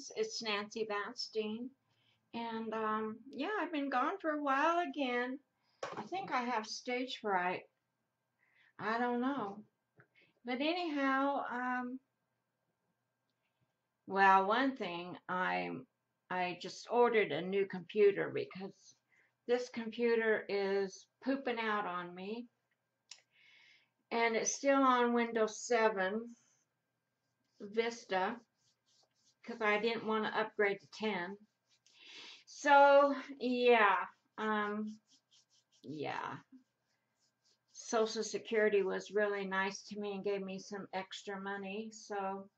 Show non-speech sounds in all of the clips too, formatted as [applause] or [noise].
Friends. It's Nancy Vastine. And um, yeah, I've been gone for a while again. I think I have stage fright. I don't know. But anyhow, um, well, one thing, I I just ordered a new computer because this computer is pooping out on me. And it's still on Windows 7 Vista because I didn't want to upgrade to 10. So, yeah, um, yeah. Social Security was really nice to me and gave me some extra money. So,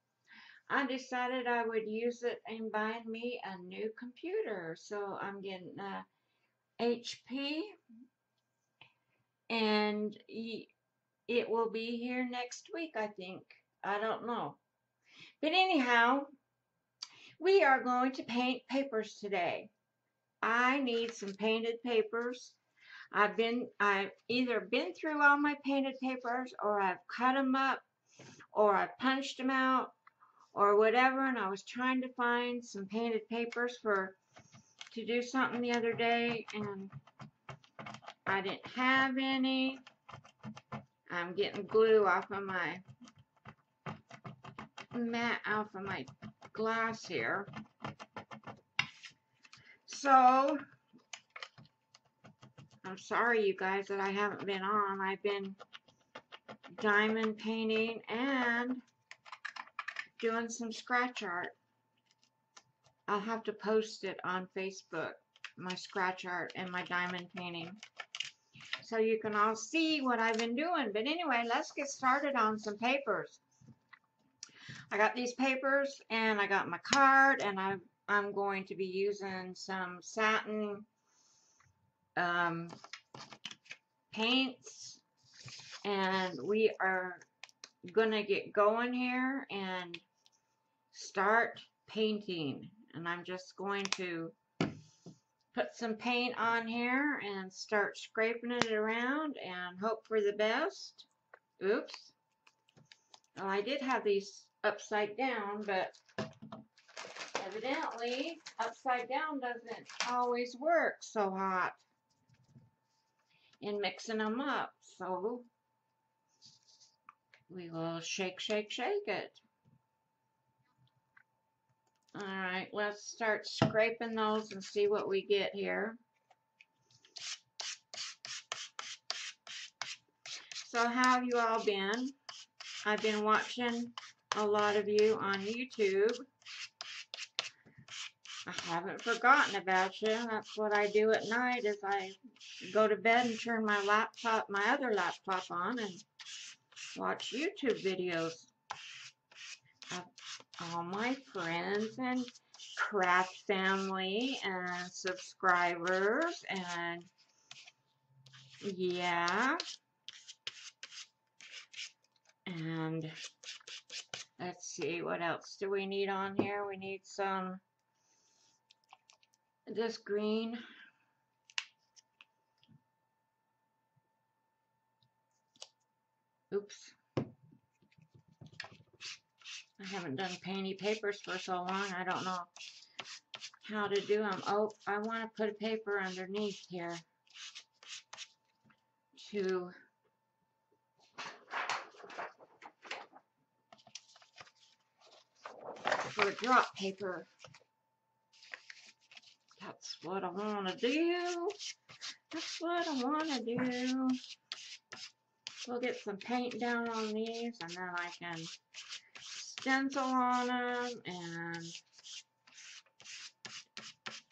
I decided I would use it in buying me a new computer. So, I'm getting a HP and it will be here next week, I think. I don't know. But anyhow, we are going to paint papers today. I need some painted papers. I've been, I've either been through all my painted papers or I've cut them up or I've punched them out or whatever and I was trying to find some painted papers for to do something the other day and I didn't have any. I'm getting glue off of my mat off of my glass here. So, I'm sorry you guys that I haven't been on. I've been diamond painting and doing some scratch art. I'll have to post it on Facebook, my scratch art and my diamond painting. So you can all see what I've been doing. But anyway, let's get started on some papers. I got these papers and I got my card and I, I'm going to be using some satin um, paints. And we are gonna get going here and start painting. And I'm just going to put some paint on here and start scraping it around and hope for the best. Oops. Well I did have these upside down, but evidently upside down doesn't always work so hot in mixing them up. So we will shake, shake, shake it. Alright, let's start scraping those and see what we get here. So how have you all been? I've been watching a lot of you on YouTube. I haven't forgotten about you. That's what I do at night is I go to bed and turn my laptop, my other laptop on and watch YouTube videos of all my friends and craft family and subscribers and yeah and Let's see, what else do we need on here? We need some, this green. Oops. I haven't done painty papers for so long, I don't know how to do them. Oh, I want to put a paper underneath here to for drop paper. That's what I want to do. That's what I want to do. We'll get some paint down on these and then I can stencil on them and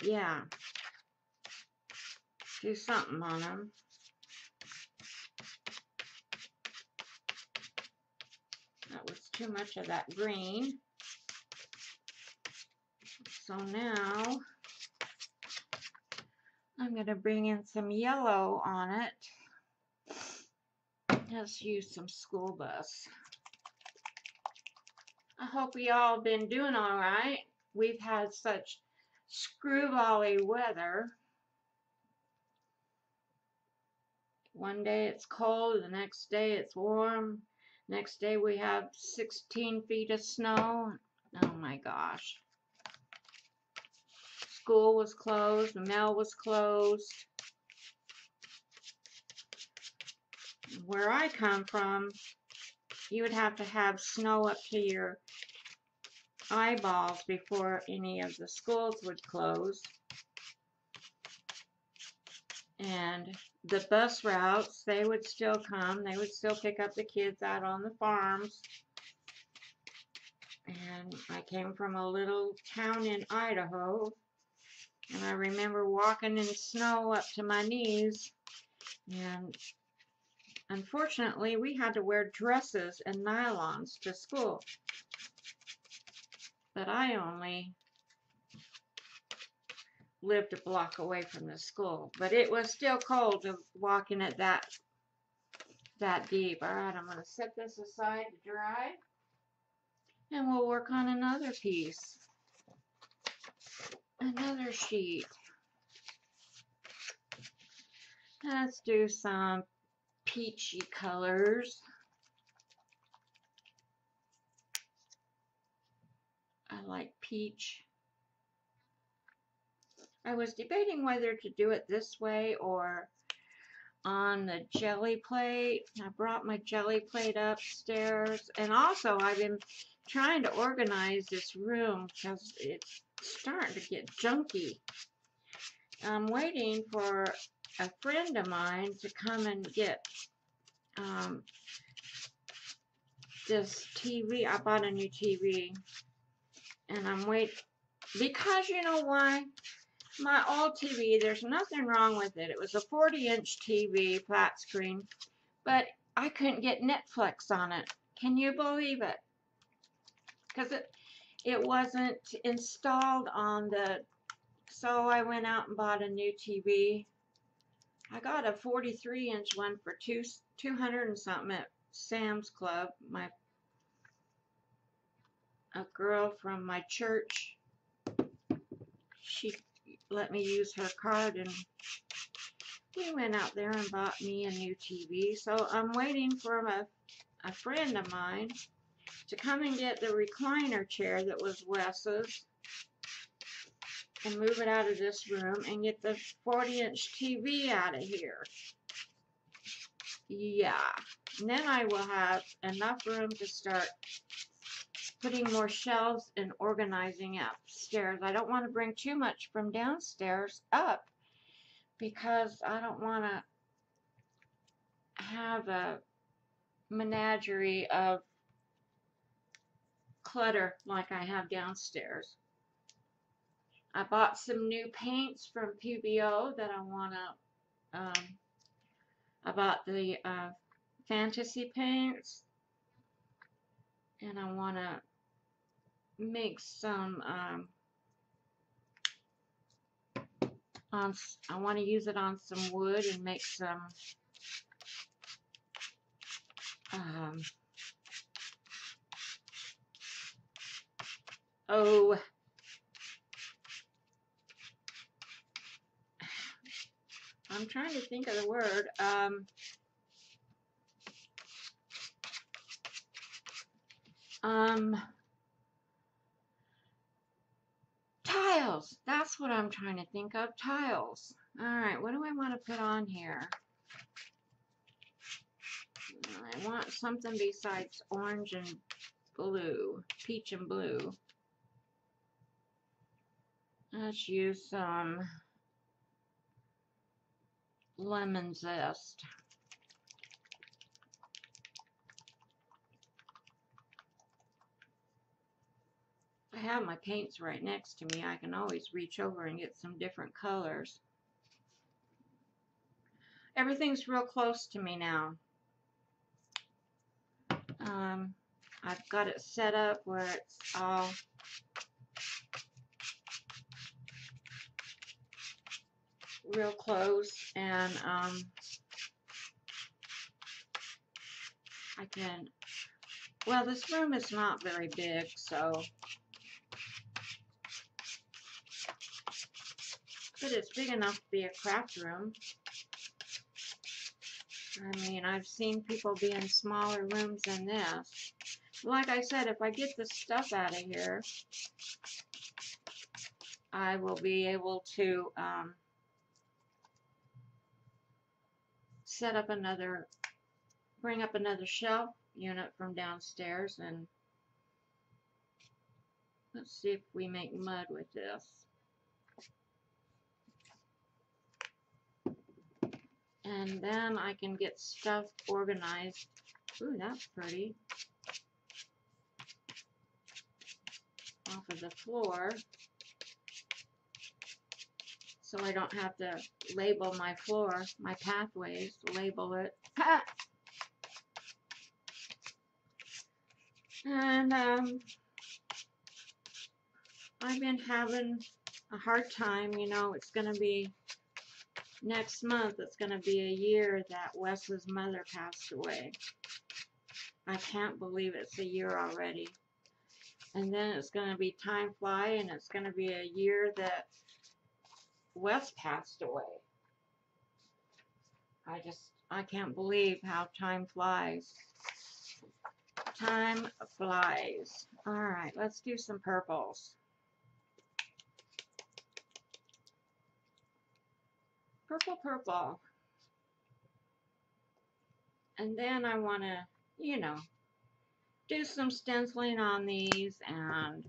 yeah, do something on them. That was too much of that green. So now I'm going to bring in some yellow on it. Let's use some school bus. I hope we all been doing all right. We've had such screwbally weather. One day it's cold, the next day it's warm. Next day we have 16 feet of snow. Oh my gosh. School was closed, the mail was closed. Where I come from, you would have to have snow up to your eyeballs before any of the schools would close. And the bus routes, they would still come. They would still pick up the kids out on the farms. And I came from a little town in Idaho. And I remember walking in snow up to my knees. And unfortunately, we had to wear dresses and nylons to school. But I only lived a block away from the school. But it was still cold walking it that that deep. All right, I'm going to set this aside to dry. And we'll work on another piece. Another sheet. Let's do some peachy colors. I like peach. I was debating whether to do it this way or on the jelly plate. I brought my jelly plate upstairs. And also, I've been trying to organize this room because it's starting to get junky. I'm waiting for a friend of mine to come and get um, this TV. I bought a new TV. And I'm waiting. Because you know why? my old TV, there's nothing wrong with it. It was a 40 inch TV, flat screen, but I couldn't get Netflix on it. Can you believe it? Because it, it wasn't installed on the, so I went out and bought a new TV. I got a 43 inch one for two, 200 and something at Sam's Club. My, a girl from my church, she let me use her card and we went out there and bought me a new TV. So I'm waiting for a, a friend of mine to come and get the recliner chair that was Wes's and move it out of this room and get the 40 inch TV out of here. Yeah. And then I will have enough room to start putting more shelves and organizing upstairs. I don't want to bring too much from downstairs up because I don't want to have a menagerie of clutter like I have downstairs. I bought some new paints from PBO that I want to, um, I bought the uh, fantasy paints and I want to make some um, on I want to use it on some wood and make some um, oh I'm trying to think of the word um, um Tiles. That's what I'm trying to think of. Tiles. Alright, what do I want to put on here? I want something besides orange and blue. Peach and blue. Let's use some lemon zest. I have my paints right next to me. I can always reach over and get some different colors. Everything's real close to me now. Um, I've got it set up where it's all real close and um, I can well this room is not very big so but it's big enough to be a craft room. I mean, I've seen people be in smaller rooms than this. Like I said, if I get this stuff out of here, I will be able to um, set up another, bring up another shelf unit from downstairs and let's see if we make mud with this. And then I can get stuff organized. Ooh, that's pretty. Off of the floor. So I don't have to label my floor, my pathways, label it. [laughs] And um, I've been having a hard time, you know, it's going to be next month, it's going to be a year that Wes's mother passed away. I can't believe it's a year already. And then it's going to be time fly, and it's going to be a year that Wes passed away. I just, I can't believe how time flies. Time flies. Alright, let's do some purples. Purple, purple. And then I want to, you know, do some stenciling on these and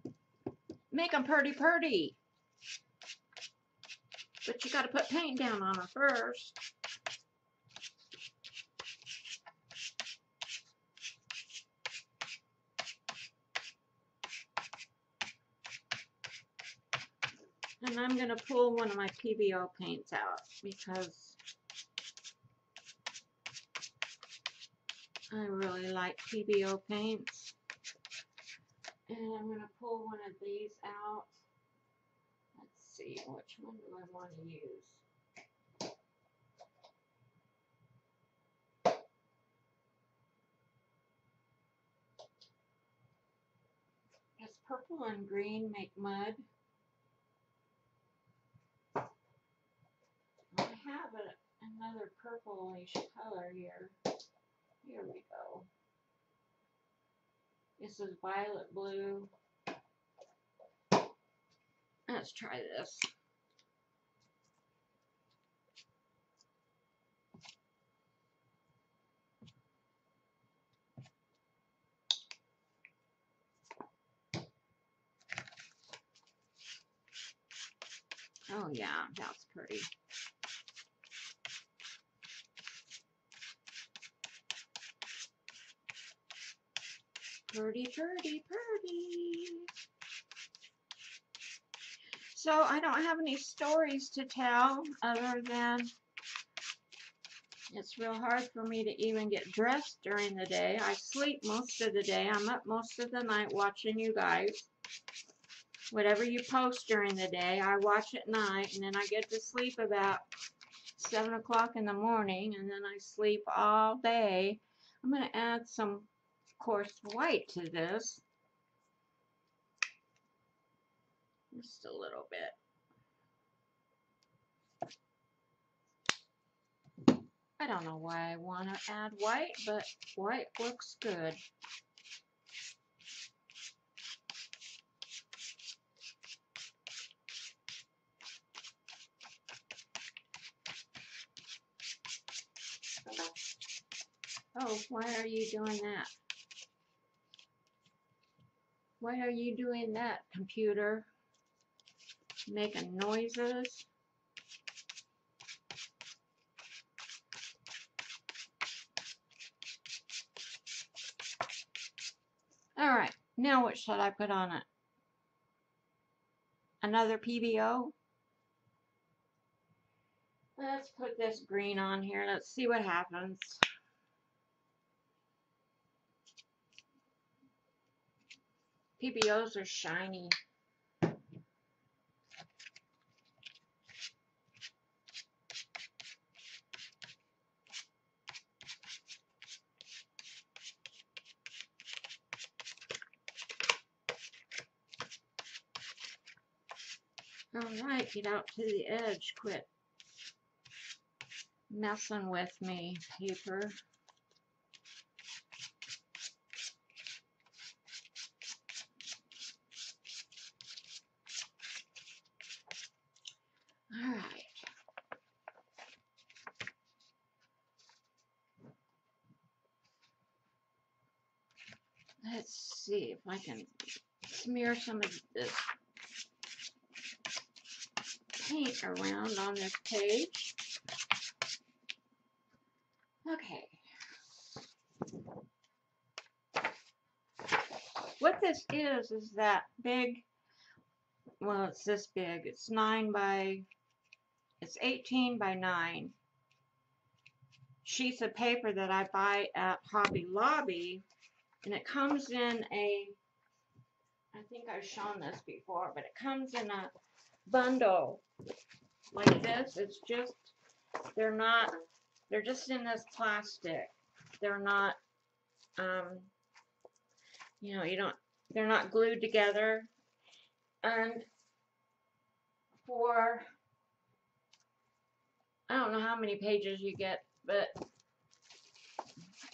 make them pretty pretty. But you got to put paint down on her first. And I'm going to pull one of my PBO paints out because I really like PBO paints. And I'm going to pull one of these out. See, which one do I want to use? Does purple and green make mud? I have a, another purplish color here. Here we go. This is violet blue. Let's try this. Oh yeah, that's pretty. Purdy, purdy, purdy. So I don't have any stories to tell other than it's real hard for me to even get dressed during the day. I sleep most of the day. I'm up most of the night watching you guys. Whatever you post during the day, I watch at night, and then I get to sleep about 7 o'clock in the morning, and then I sleep all day. I'm going to add some coarse white to this. Just a little bit. I don't know why I want to add white, but white looks good. Oh, why are you doing that? Why are you doing that, computer? Making noises? Alright, now what should I put on it? Another PBO? Let's put this green on here. Let's see what happens. PBOs are shiny. Get out to the edge, quit messing with me, paper. All right. Let's see if I can smear some of this paint around on this page. Okay. What this is, is that big, well, it's this big. It's 9 by, it's 18 by 9 sheets of paper that I buy at Hobby Lobby. And it comes in a, I think I've shown this before, but it comes in a bundle like this. It's just, they're not, they're just in this plastic. They're not, um, you know, you don't, they're not glued together. And for, I don't know how many pages you get, but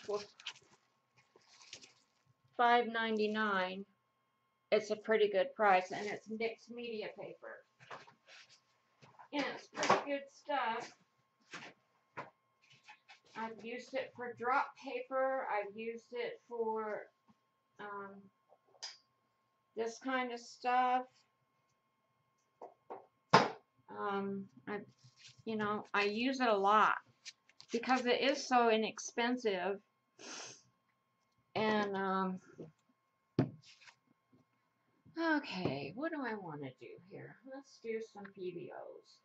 for five ninety nine, it's a pretty good price, and it's mixed media paper. And it's pretty good stuff. I've used it for drop paper. I've used it for um, this kind of stuff. Um, I, you know, I use it a lot because it is so inexpensive. And, um, okay, what do I want to do here? Let's do some PBOs.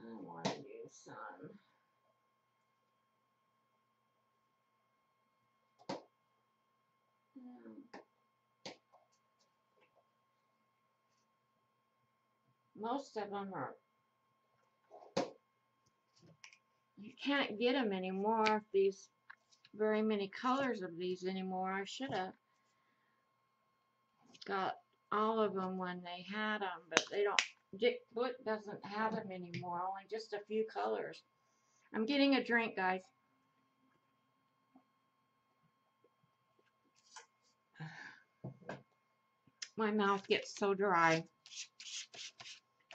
I want to do some. Hmm. Most of them are, you can't get them anymore, if these, very many colors of these anymore. I should have got all of them when they had them, but they don't, Dick Blick doesn't have them anymore, only just a few colors. I'm getting a drink, guys. My mouth gets so dry.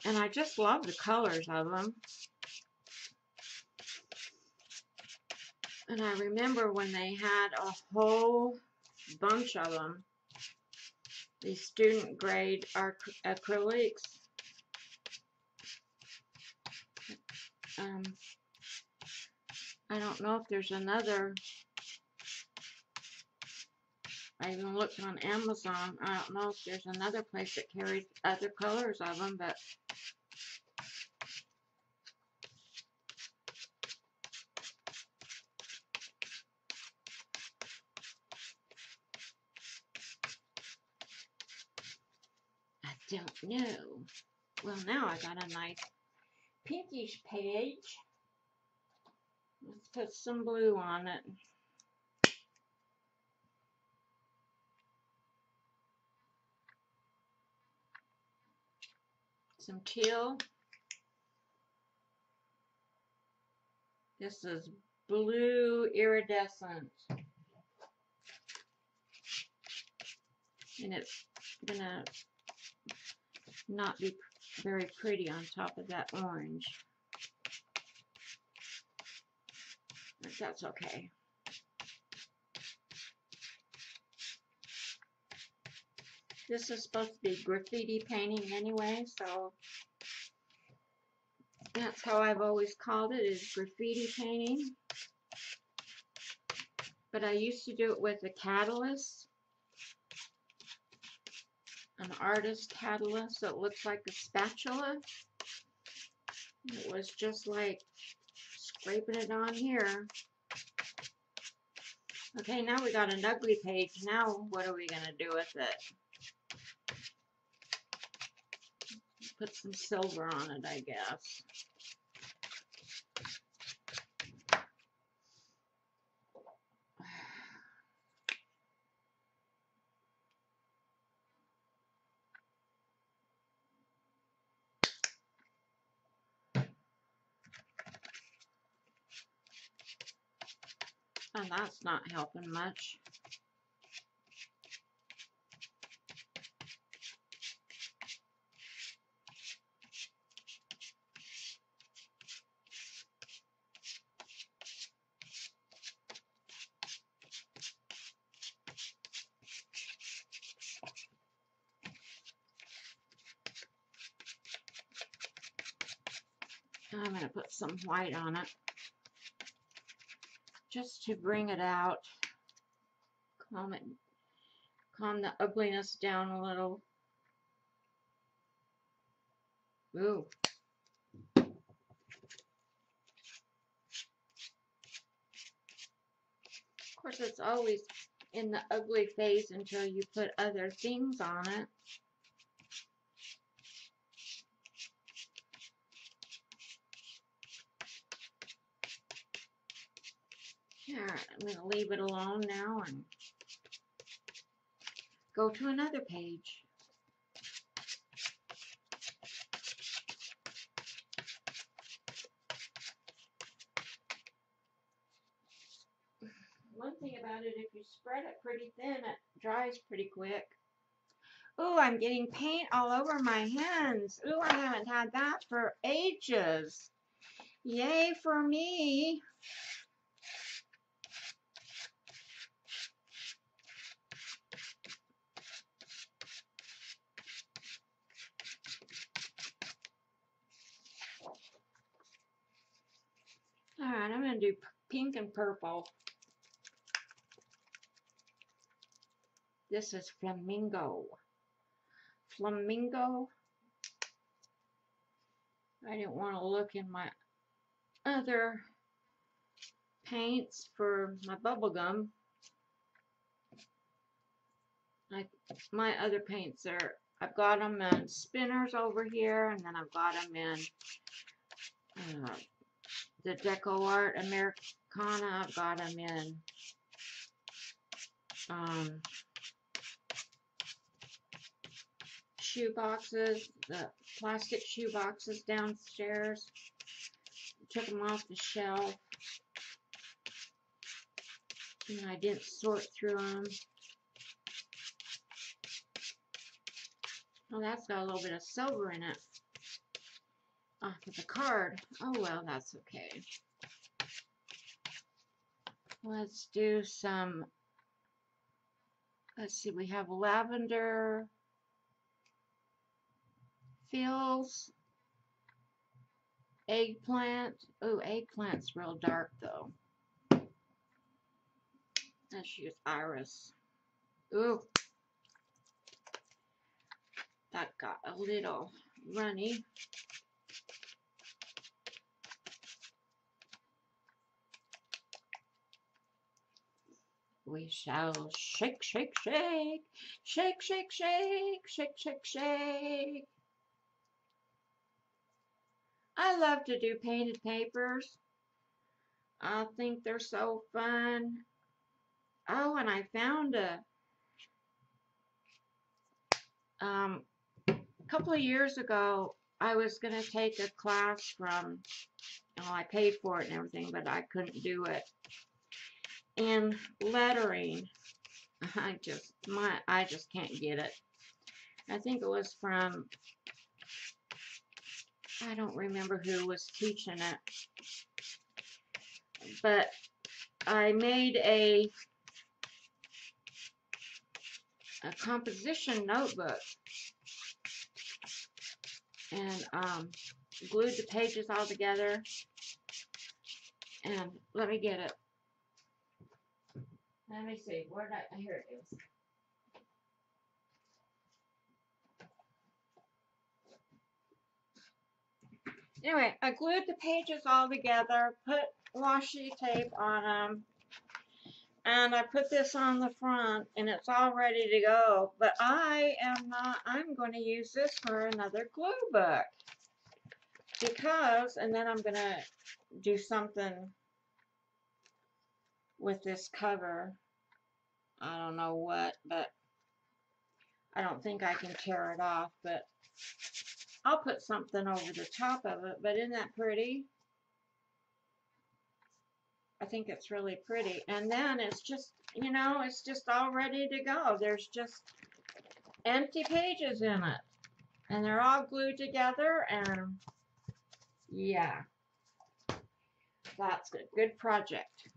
And I just love the colors of them. And I remember when they had a whole bunch of them. These student grade acrylics. Um, I don't know if there's another. I even looked on Amazon. I don't know if there's another place that carries other colors of them, but don't know. Well, now I got a nice pinkish page. Let's put some blue on it. Some teal. This is blue iridescent. And it's gonna not be very pretty on top of that orange. But that's okay. This is supposed to be graffiti painting anyway, so that's how I've always called it, is graffiti painting. But I used to do it with a catalyst an artist catalyst that looks like a spatula. It was just like scraping it on here. Okay, now we got an ugly page. Now what are we going to do with it? Put some silver on it, I guess. That's not helping much. I'm going to put some white on it just to bring it out, calm it, calm the ugliness down a little. Ooh. Of course, it's always in the ugly phase until you put other things on it. Alright, I'm going to leave it alone now and go to another page. One thing about it, if you spread it pretty thin, it dries pretty quick. Ooh, I'm getting paint all over my hands. Ooh, I haven't had that for ages. Yay for me. Alright, I'm going to do pink and purple. This is flamingo. Flamingo. I didn't want to look in my other paints for my bubble gum. I, my other paints are, I've got them in spinners over here, and then I've got them in uh, the Deco Art Americana. Got them in um, shoe boxes, the plastic shoe boxes downstairs. Took them off the shelf. And I didn't sort through them. Oh, that's got a little bit of silver in it. Off of the card. Oh, well, that's okay. Let's do some, let's see, we have lavender, feels, eggplant. Oh, eggplant's real dark, though. Let's use iris. Ooh, that got a little runny. We shall shake, shake, shake, shake, shake, shake, shake, shake, shake. I love to do painted papers. I think they're so fun. Oh, and I found a um, a couple of years ago, I was going to take a class from, well, I paid for it and everything, but I couldn't do it. In lettering, [laughs] I just, my, I just can't get it. I think it was from, I don't remember who was teaching it. But I made a a composition notebook and um, glued the pages all together. And let me get it. Let me see. Where did I? Here it is. Anyway, I glued the pages all together, put washi tape on them, and I put this on the front and it's all ready to go. But I am not I'm going to use this for another glue book. Because and then I'm going to do something with this cover. I don't know what but I don't think I can tear it off but I'll put something over the top of it. But isn't that pretty I think it's really pretty. And then it's just, you know, it's just all ready to go. There's just empty pages in it. And they're all glued together and yeah. That's a good project.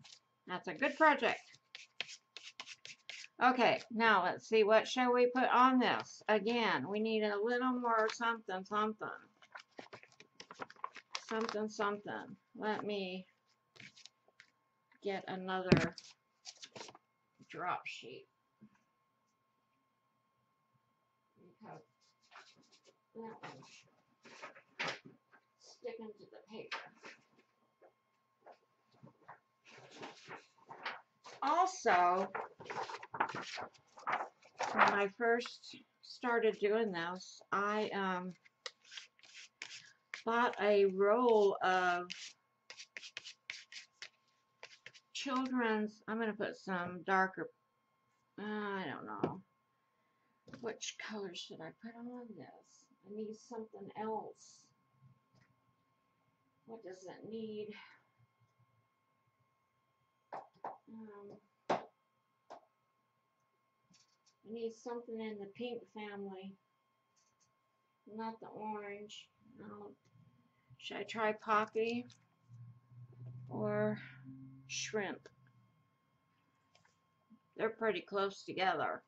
That's a good project. Okay, now let's see, what shall we put on this? Again, we need a little more something, something. Something, something. Let me get another drop sheet. Because that sticking to the paper. Also, when I first started doing this, I um, bought a roll of children's, I'm going to put some darker, uh, I don't know. Which color should I put on this? I need something else. What does it need? Um, I need something in the pink family, not the orange. No. Should I try poppy or shrimp? They're pretty close together.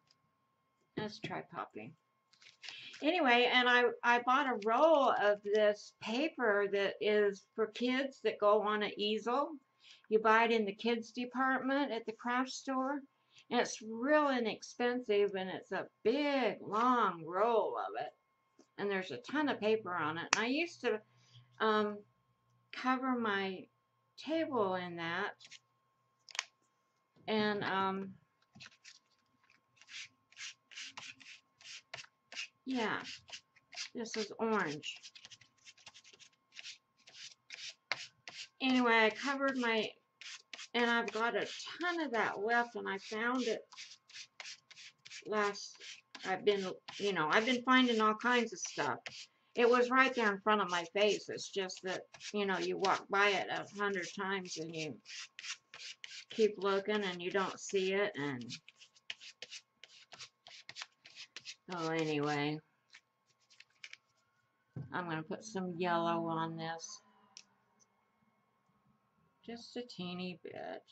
Let's try poppy. Anyway, and I, I bought a roll of this paper that is for kids that go on an easel. You buy it in the kids department at the craft store. And it's real inexpensive and it's a big long roll of it. And there's a ton of paper on it. And I used to um, cover my table in that. And um, yeah, this is orange. Anyway, I covered my and I've got a ton of that left and I found it last I've been you know I've been finding all kinds of stuff it was right there in front of my face. It's just that you know you walk by it a hundred times and you keep looking and you don't see it and oh anyway. I'm gonna put some yellow on this. Just a teeny bit.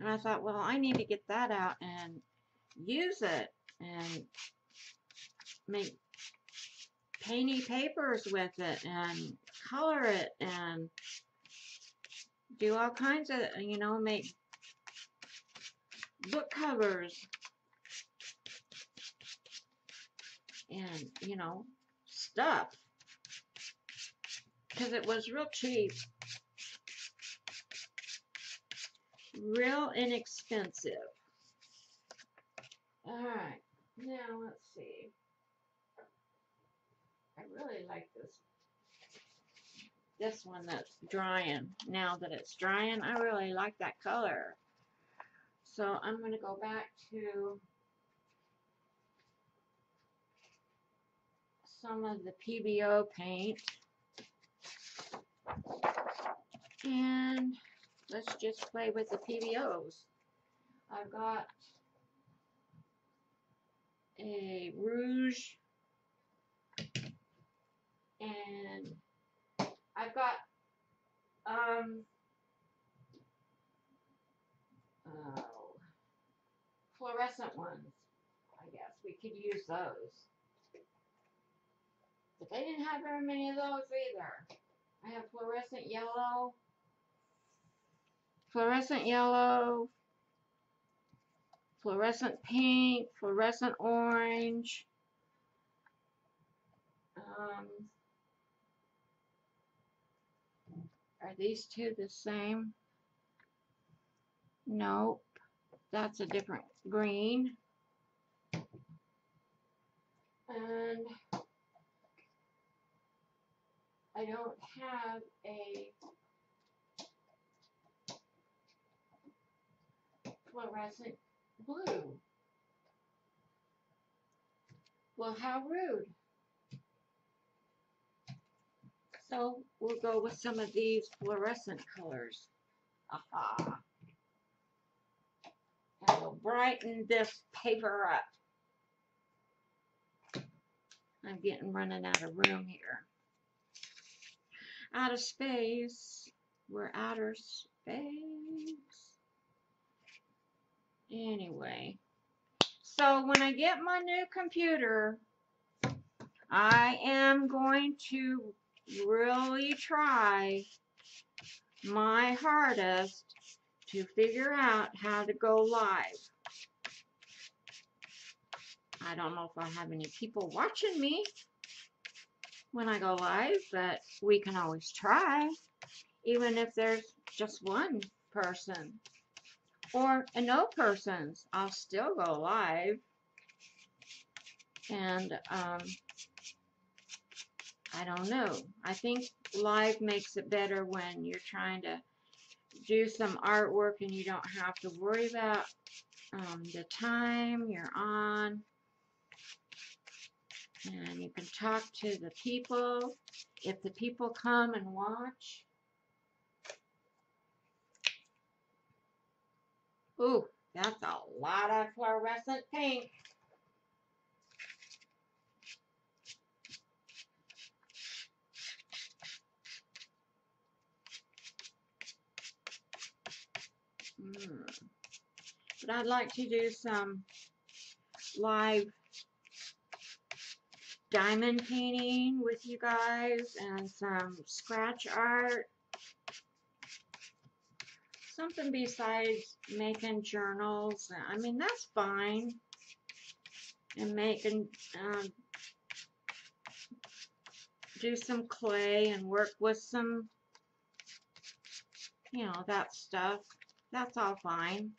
And I thought, well, I need to get that out and use it and make painty papers with it and color it and do all kinds of, you know, make book covers and, you know, stuff. Because it was real cheap. real inexpensive. Alright, now let's see. I really like this this one that's drying. Now that it's drying, I really like that color. So I'm going to go back to some of the PBO paint. And let's just play with the PBOs. I've got a rouge and I've got um oh, fluorescent ones I guess. We could use those. But they didn't have very many of those either. I have fluorescent yellow. Fluorescent yellow, fluorescent pink, fluorescent orange. Um, are these two the same? Nope. That's a different green. And I don't have a fluorescent blue. Well, how rude. So we'll go with some of these fluorescent colors. Aha. And we'll brighten this paper up. I'm getting running out of room here. Out of space. We're outer space. Anyway. So when I get my new computer, I am going to really try my hardest to figure out how to go live. I don't know if I have any people watching me when I go live, but we can always try, even if there's just one person or no persons. I'll still go live. And um, I don't know. I think live makes it better when you're trying to do some artwork and you don't have to worry about um, the time you're on. And you can talk to the people. If the people come and watch. Ooh, that's a lot of fluorescent pink. Mm. But I'd like to do some live diamond painting with you guys and some scratch art. Something besides making journals. I mean, that's fine. And making, um, do some clay and work with some, you know, that stuff. That's all fine.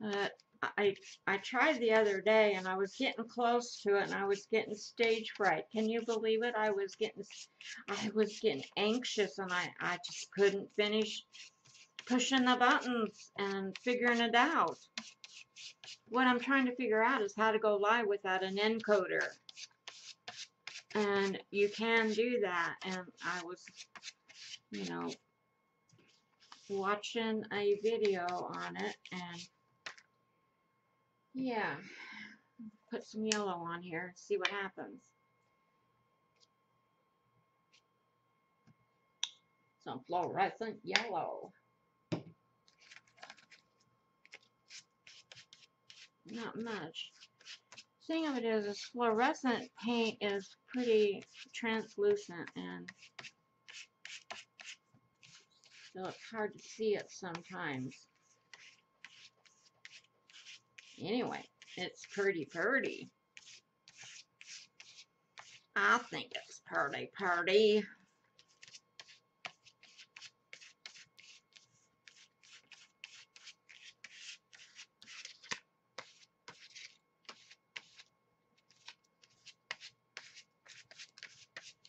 But I I tried the other day and I was getting close to it and I was getting stage fright. Can you believe it? I was getting I was getting anxious and I I just couldn't finish pushing the buttons and figuring it out. What I'm trying to figure out is how to go live without an encoder. And you can do that and I was you know watching a video on it and yeah, put some yellow on here, see what happens. Some fluorescent yellow. Not much. Thing of it is, this fluorescent paint is pretty translucent and so it's hard to see it sometimes. Anyway, it's pretty pretty. I think it's pretty pretty.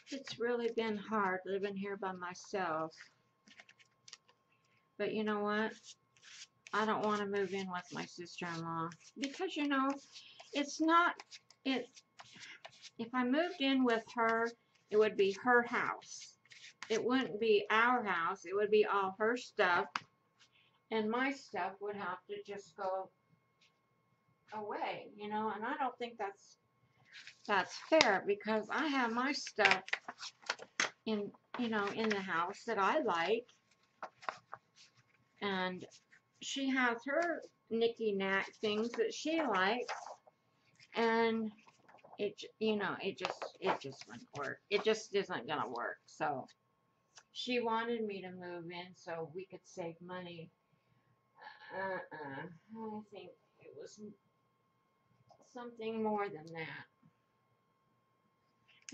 It's really been hard living here by myself. But you know what? I don't want to move in with my sister-in-law because you know it's not it if I moved in with her it would be her house. It wouldn't be our house it would be all her stuff. And my stuff would have to just go away you know and I don't think that's that's fair because I have my stuff in you know in the house that I like and she has her nicky knack things that she likes. And it you know it just it just wouldn't work. It just isn't gonna work. So she wanted me to move in so we could save money. Uh-uh. I think it was something more than that.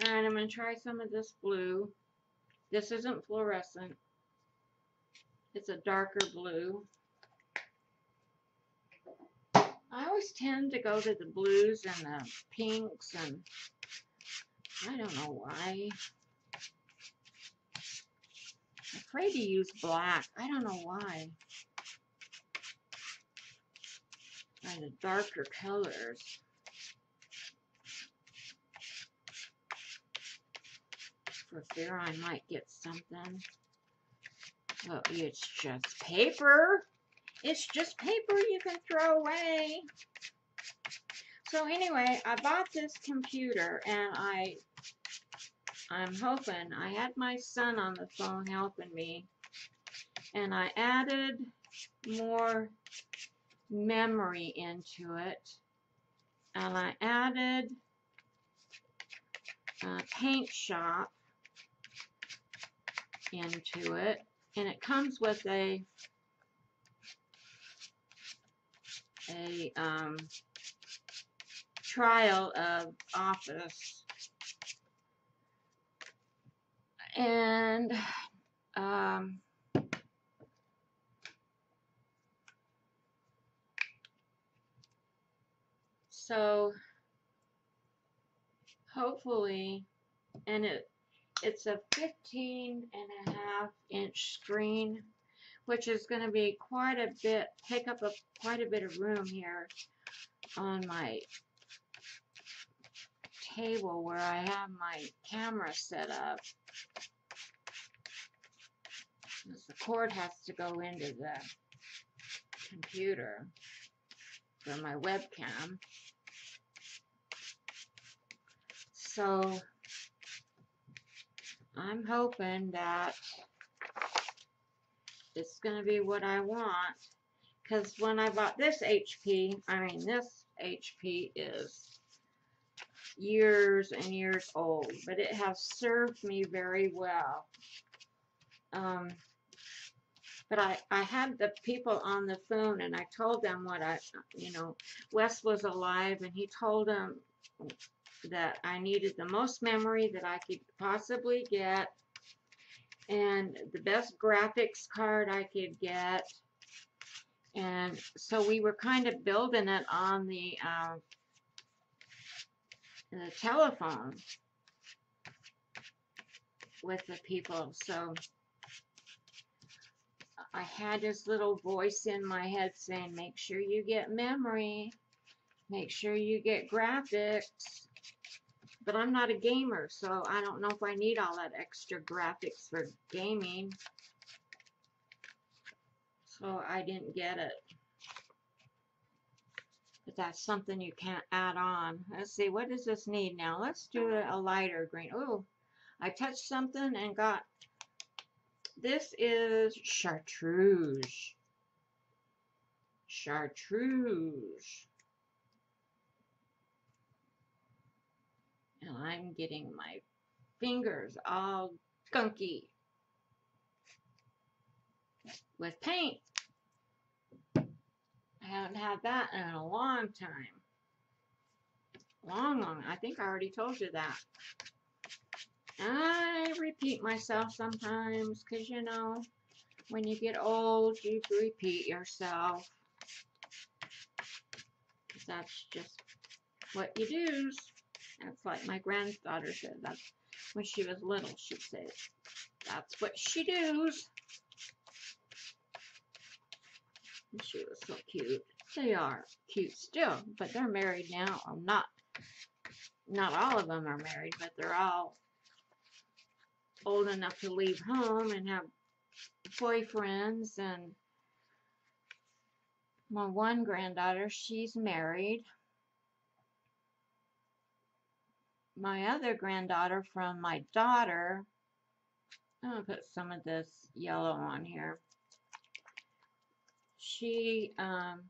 Alright I'm gonna try some of this blue. This isn't fluorescent it's a darker blue I always tend to go to the blues and the pinks and I don't know why. I'm afraid to use black. I don't know why. And the darker colors. for fear I might get something. It's just paper. It's just paper you can throw away. So anyway, I bought this computer and I I'm hoping I had my son on the phone helping me and I added more memory into it and I added uh, paint shop into it and it comes with a a um, trial of office. And um, so hopefully and it it's a 15 and a half inch screen which is going to be quite a bit take up a quite a bit of room here on my table where I have my camera set up. The cord has to go into the computer for my webcam. So I'm hoping that it's going to be what I want. Because when I bought this HP, I mean this HP is years and years old. But it has served me very well. Um, but I, I had the people on the phone and I told them what I, you know, Wes was alive and he told them that I needed the most memory that I could possibly get and the best graphics card I could get. And so we were kind of building it on the, uh, the telephone with the people. So I had this little voice in my head saying, make sure you get memory. Make sure you get graphics. But I'm not a gamer, so I don't know if I need all that extra graphics for gaming. So I didn't get it. But that's something you can't add on. Let's see, what does this need now? Let's do a lighter green. Oh, I touched something and got... This is chartreuse. Chartreuse. And I'm getting my fingers all skunky with paint. I haven't had that in a long time. Long, long. I think I already told you that. I repeat myself sometimes because, you know, when you get old, you repeat yourself. That's just what you do. That's like my granddaughter said. That's when she was little, she'd say, that's what she does. And she was so cute. They are cute still, but they're married now. I'm not, not all of them are married, but they're all old enough to leave home and have boyfriends. And my one granddaughter, she's married. My other granddaughter from my daughter, I'm going to put some of this yellow on here. She um,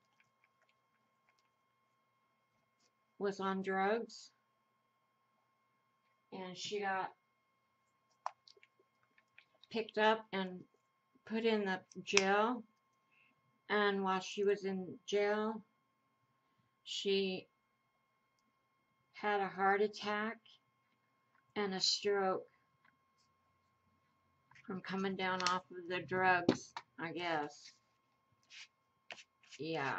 was on drugs. And she got picked up and put in the jail. And while she was in jail she had a heart attack and a stroke from coming down off of the drugs, I guess. Yeah.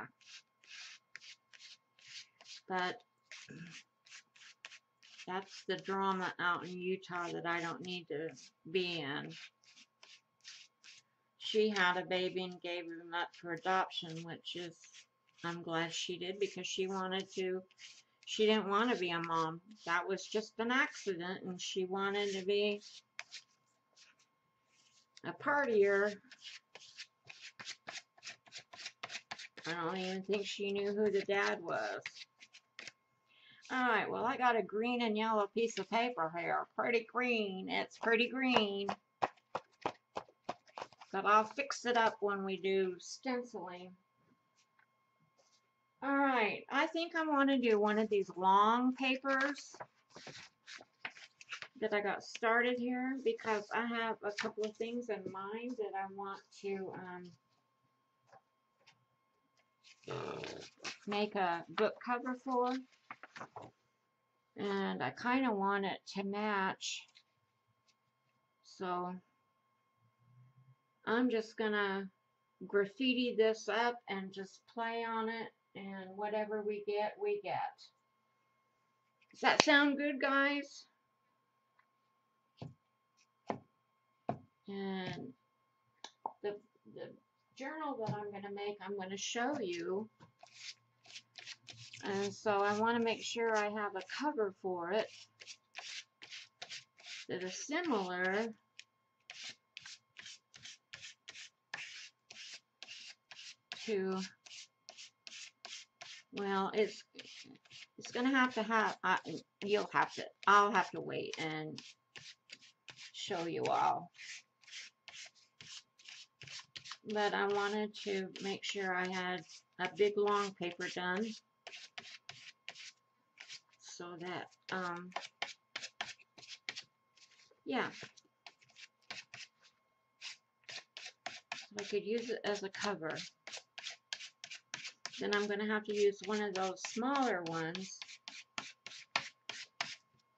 But that's the drama out in Utah that I don't need to be in. She had a baby and gave him up for adoption, which is, I'm glad she did because she wanted to she didn't want to be a mom. That was just an accident, and she wanted to be a partier. I don't even think she knew who the dad was. Alright, well I got a green and yellow piece of paper here. Pretty green. It's pretty green. But I'll fix it up when we do stenciling. Alright, I think I want to do one of these long papers that I got started here because I have a couple of things in mind that I want to um, make a book cover for. And I kind of want it to match. So I'm just going to graffiti this up and just play on it and whatever we get, we get. Does that sound good, guys? And the, the journal that I'm going to make, I'm going to show you. And so I want to make sure I have a cover for it that is similar to well, it's it's gonna have to have. Uh, you'll have to. I'll have to wait and show you all. But I wanted to make sure I had a big long paper done so that um yeah I could use it as a cover then I'm going to have to use one of those smaller ones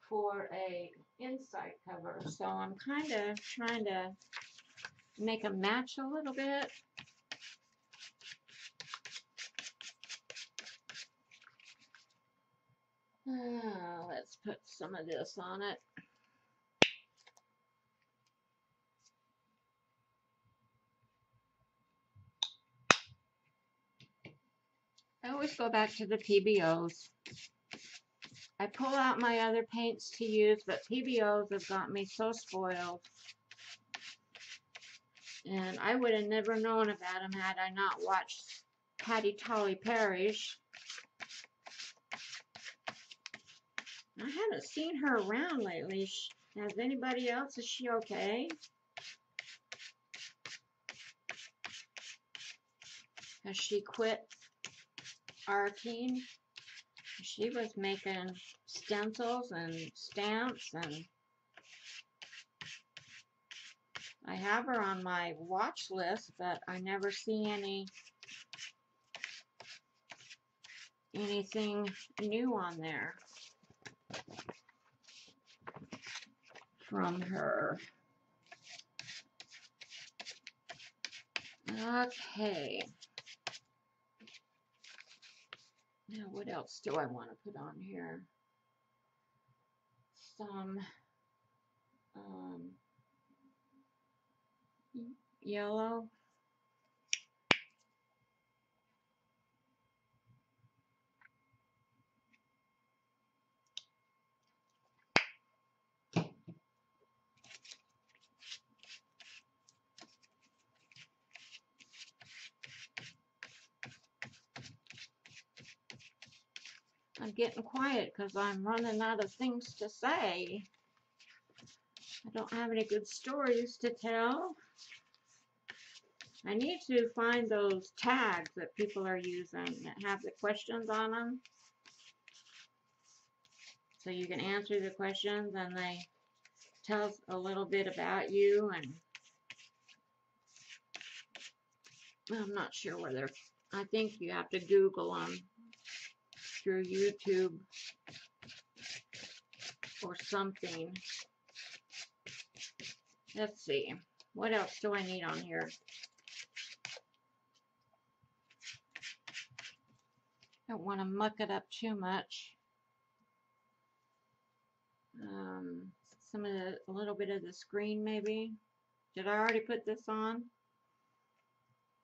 for a inside cover. So I'm kind of trying to make them match a little bit. Uh, let's put some of this on it. Always go back to the PBOs. I pull out my other paints to use, but PBOs have got me so spoiled. And I would have never known about them had I not watched Patty Tolly Parish. I haven't seen her around lately. Has anybody else? Is she okay? Has she quit Artine. She was making stencils and stamps and I have her on my watch list, but I never see any anything new on there from her. Okay. Now, what else do I want to put on here? Some um, yellow. I'm getting quiet because I'm running out of things to say. I don't have any good stories to tell. I need to find those tags that people are using that have the questions on them. So you can answer the questions and they tell a little bit about you and I'm not sure whether I think you have to Google them through YouTube or something. Let's see. What else do I need on here? Don't want to muck it up too much. Um, some of the, a little bit of the screen maybe. Did I already put this on?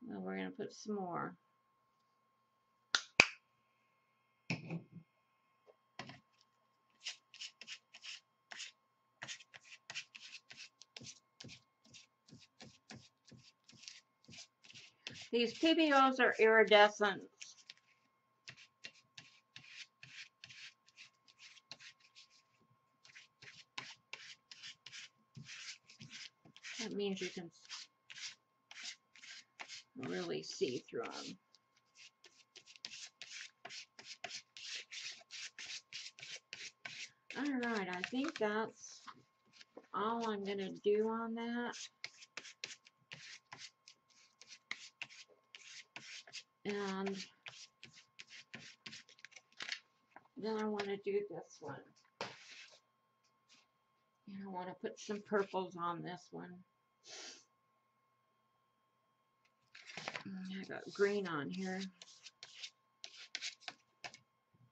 Well, we're going to put some more. These PBOs are iridescent. That means you can really see through them. Alright, I think that's all I'm going to do on that. And then I want to do this one. And I want to put some purples on this one. I got green on here.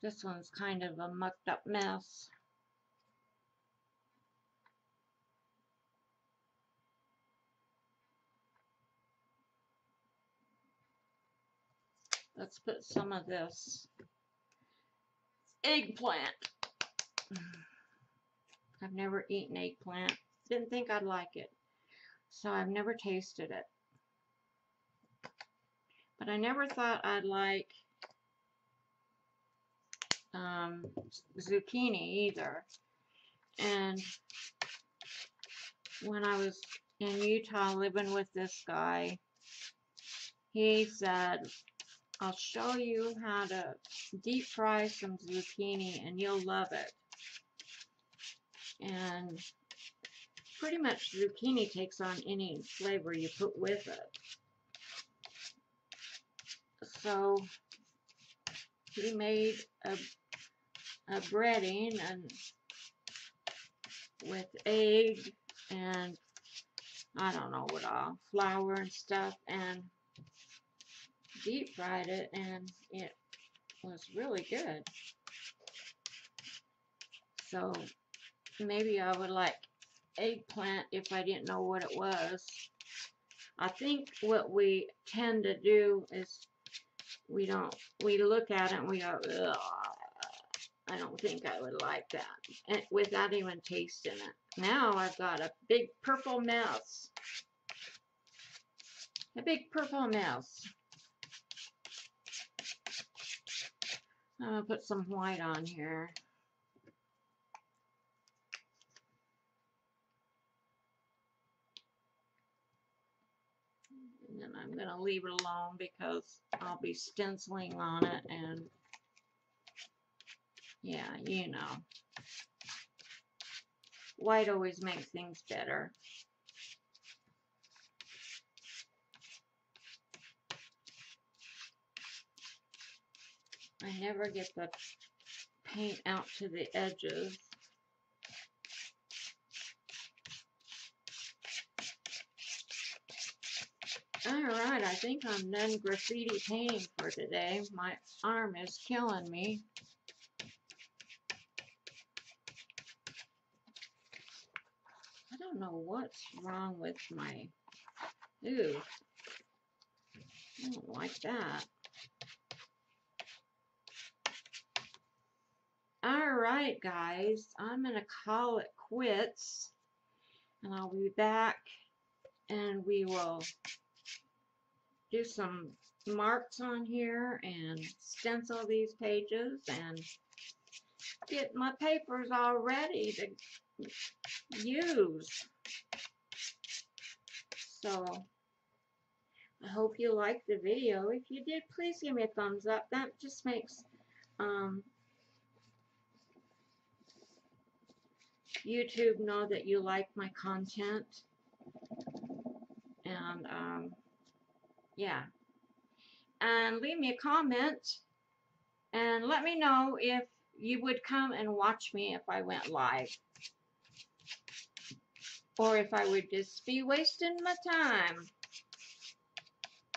This one's kind of a mucked up mess. Let's put some of this eggplant. I've never eaten eggplant. Didn't think I'd like it. So I've never tasted it. But I never thought I'd like um, zucchini either. And when I was in Utah living with this guy, he said, I'll show you how to deep fry some zucchini and you'll love it. And pretty much zucchini takes on any flavor you put with it. So he made a, a breading and with egg and I don't know what all, flour and stuff and deep fried it and it was really good. So maybe I would like eggplant if I didn't know what it was. I think what we tend to do is we don't, we look at it and we go, I don't think I would like that and without even tasting it. Now I've got a big purple mess. A big purple mess. I'm going to put some white on here. And then I'm going to leave it alone because I'll be stenciling on it and yeah, you know. White always makes things better. I never get the paint out to the edges. Alright, I think I'm done graffiti painting for today. My arm is killing me. I don't know what's wrong with my... Ooh. I don't like that. Alright, guys. I'm going to call it quits. And I'll be back and we will do some marks on here and stencil these pages and get my papers all ready to use. So, I hope you liked the video. If you did, please give me a thumbs up. That just makes um, YouTube know that you like my content. And, um, yeah. And leave me a comment and let me know if you would come and watch me if I went live. Or if I would just be wasting my time.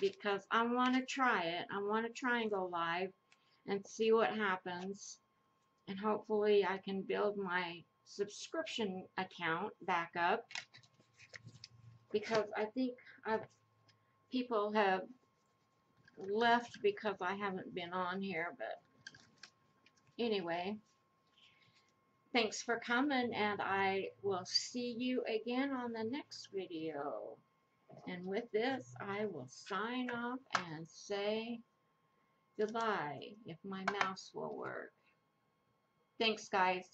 Because I want to try it. I want to try and go live and see what happens. And hopefully I can build my subscription account back up because I think I've people have left because I haven't been on here but anyway thanks for coming and I will see you again on the next video And with this, I will sign off and say goodbye if my mouse will work. Thanks, guys.